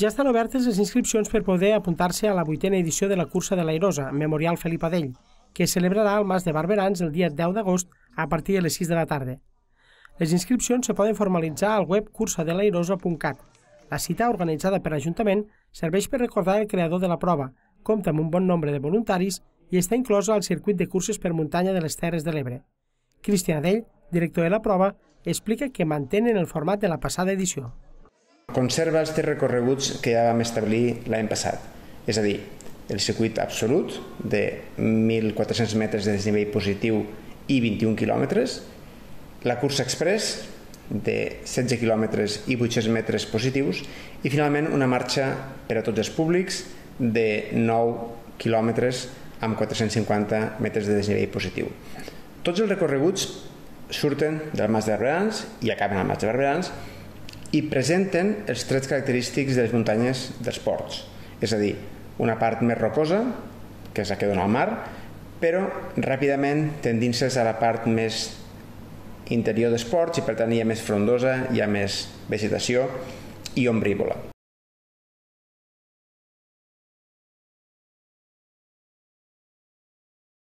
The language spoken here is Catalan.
Ja estan obertes les inscripcions per poder apuntar-se a la vuitena edició de la cursa de l'Airosa, Memorial Felip Adell, que es celebrarà al Mas de Barberans el dia 10 d'agost a partir de les 6 de la tarda. Les inscripcions se poden formalitzar al web cursadelairosa.cat. La cita, organitzada per l'Ajuntament, serveix per recordar el creador de la prova, compta amb un bon nombre de voluntaris i està inclosa al circuit de curses per muntanya de les Terres de l'Ebre. Cristian Adell, director de la prova, explica que mantenen el format de la passada edició conserva els tres recorreguts que ja vam establir l'any passat, és a dir, el circuit absolut de 1.400 metres de desnivell positiu i 21 quilòmetres, la cursa express de 16 quilòmetres i 800 metres positius i finalment una marxa per a tots els públics de 9 quilòmetres amb 450 metres de desnivell positiu. Tots els recorreguts surten del Mas de Barberans i acaben al Mas de Barberans i presenten els trets característics de les muntanyes dels ports, és a dir, una part més rocosa, que és la que dona al mar, però ràpidament tendint-se a la part més interior dels ports i per tant hi ha més frondosa, hi ha més vegetació i ombrívola.